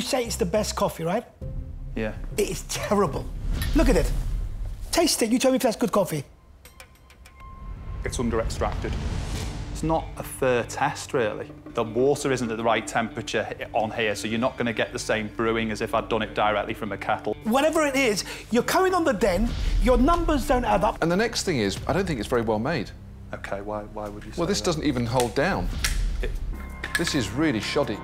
You say it's the best coffee, right? Yeah. It is terrible. Look at it. Taste it. You tell me if that's good coffee. It's under extracted. It's not a fair test, really. The water isn't at the right temperature on here, so you're not going to get the same brewing as if I'd done it directly from a kettle. Whatever it is, you're coming on the den, your numbers don't add up. And the next thing is, I don't think it's very well made. Okay, why, why would you Well, this that? doesn't even hold down. It- This is really shoddy.